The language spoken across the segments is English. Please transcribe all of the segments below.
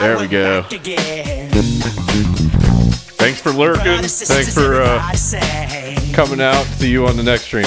There we go. Thanks for lurking. Thanks for uh, coming out. See you on the next stream.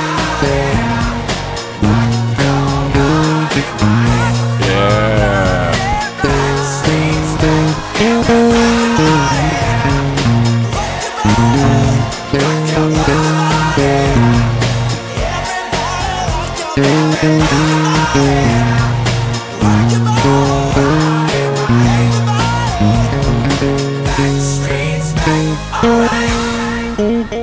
Streets, alright.